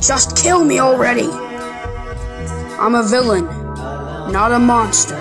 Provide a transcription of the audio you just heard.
Just kill me already. I'm a villain, not a monster.